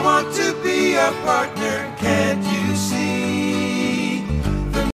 I want to be a partner.